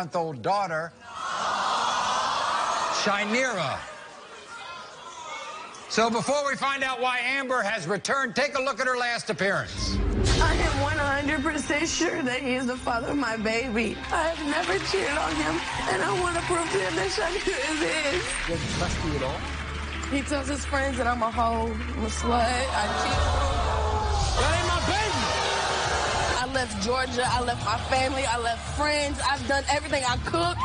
five-month-old daughter, Shinera. So before we find out why Amber has returned, take a look at her last appearance. I am 100% sure that he is the father of my baby. I have never cheated on him, and I want to prove to him that Shanira is his. Does he trust you at all? He tells his friends that I'm a hoe, I'm a slut, I cheat. That ain't my baby. I left Georgia, I left my family, I left friends, I've done everything I could.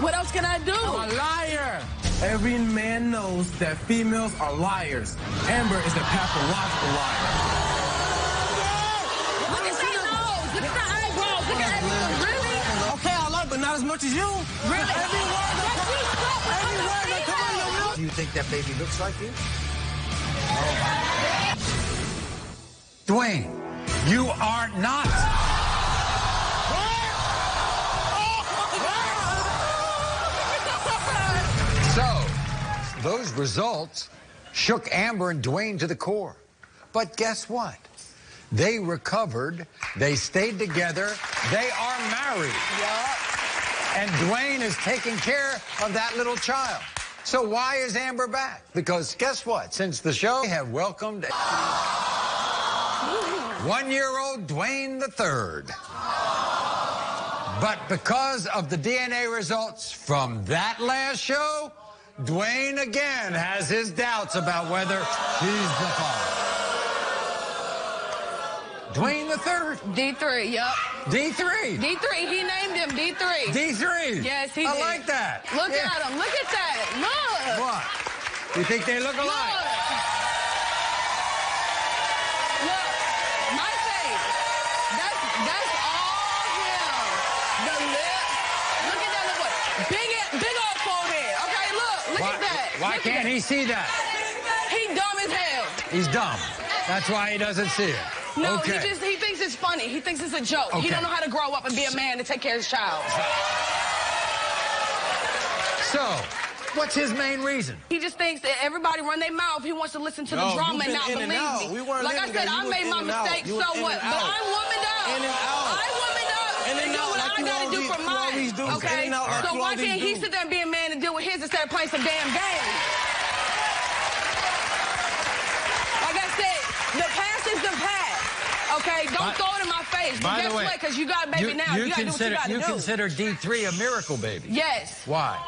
What else can I do? I'm a liar. Every man knows that females are liars. Amber is a pathological liar. Look at that nose, look at the eyebrows, look at everything. Really? Okay, I love, but not as much as you. Really? Every word that That's you, stop. Every word that come out your mouth. Do you think that baby looks like you? Dwayne, you are not. Those results shook Amber and Dwayne to the core. But guess what? They recovered, they stayed together, they are married. And Dwayne is taking care of that little child. So why is Amber back? Because guess what? Since the show, they have welcomed one-year-old Dwayne the third. But because of the DNA results from that last show, Dwayne again has his doubts about whether he's the father. Dwayne the third, D3, yep. D3. D3, he named him D3. D3. Yes, he I did. like that. Look Yeah. at him. Look at that. Look. What? You think they look Look. alike? Look. My face. That's that's all him. The lips. Look at that little boy. Big big old forehead. Okay, look. Look Why, at that. why Look can't he see that? He dumb as hell. He's dumb. That's why he doesn't see it. No, okay. he just he thinks it's funny. He thinks it's a joke. Okay. He don't know how to grow up and be a man to take care of his child. So, what's his main reason? He just thinks that everybody run their mouth. He wants to listen to No, the drama and not believe and out. me. We like I said. I made my in and out. mistakes. You So what? But out. I womaned up. In and out. I womaned up. In and do out what like I you gotta do always- for you mine. always. Okay. In and out like so why can't he sit there and be a man and deal with his instead of playing some damn games? Like I said, the past is the past. Okay, don't By- throw it in my face. But By guess the way, what? Because you got a baby now. You, gotta consider, do what you you gotta do. consider D3 a miracle baby. yes. Why?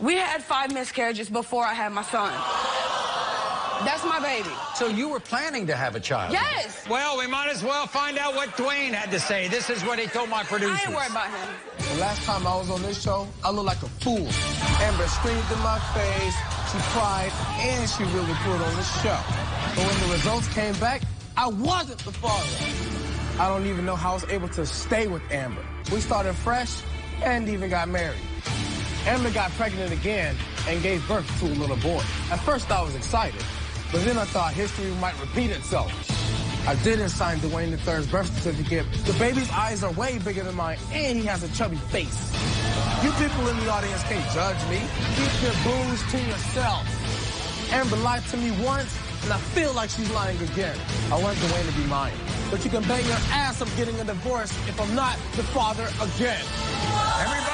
We had five miscarriages before I had my son. That's my baby. So you were planning to have a child? Yes. Well, we might as well find out what Dwayne had to say. This is what he told my producers. I ain't worried about him. The last time I was on this show, I looked like a fool. Amber screamed in my face, she cried, and she really put on the show. But when the results came back, I wasn't the father. I don't even know how I was able to stay with Amber. We started fresh and even got married. Amber got pregnant again and gave birth to a little boy. At first I was excited, but then I thought history might repeat itself. I didn't sign Dwayne III's birth certificate. The baby's eyes are way bigger than mine, and he has a chubby face. You people in the audience can't judge me. Keep your boos to yourself. Amber lied to me once, and I feel like she's lying again. I want Dwayne to be mine. But you can bang your ass up getting a divorce if I'm not the father again. Everybody.